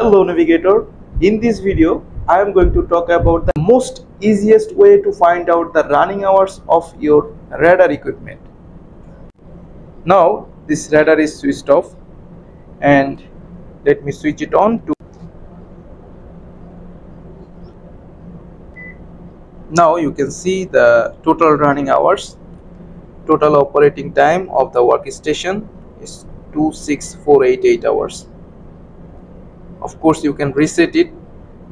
Hello navigator, in this video I am going to talk about the most easiest way to find out the running hours of your radar equipment. Now this radar is switched off and let me switch it on to now you can see the total running hours. Total operating time of the workstation is 26488 hours of course you can reset it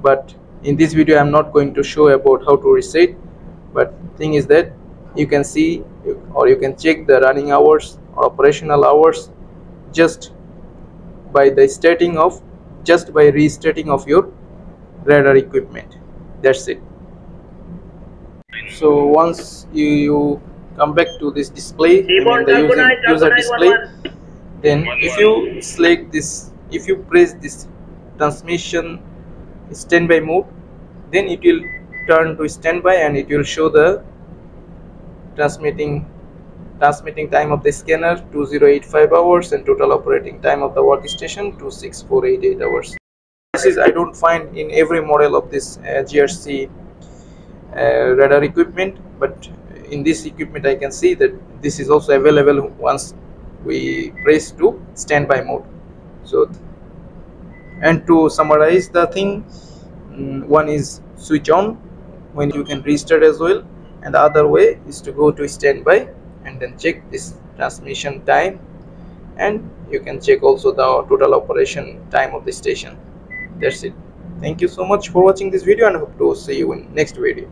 but in this video i'm not going to show about how to reset but thing is that you can see or you can check the running hours or operational hours just by the starting of just by restarting of your radar equipment. That's it. So once you, you come back to this display I mean the user, user display then if you select this if you press this transmission standby mode. Then it will turn to standby and it will show the transmitting transmitting time of the scanner 2085 hours and total operating time of the workstation 26488 hours. This is i don't find in every model of this uh, JRC uh, radar equipment but in this equipment i can see that this is also available once we press to standby mode. So and to summarize the thing mm, one is switch on when you can restart as well. And the other way is to go to standby and then check this transmission time. And you can check also the total operation time of the station. That's it. Thank you so much for watching this video and hope to see you in next video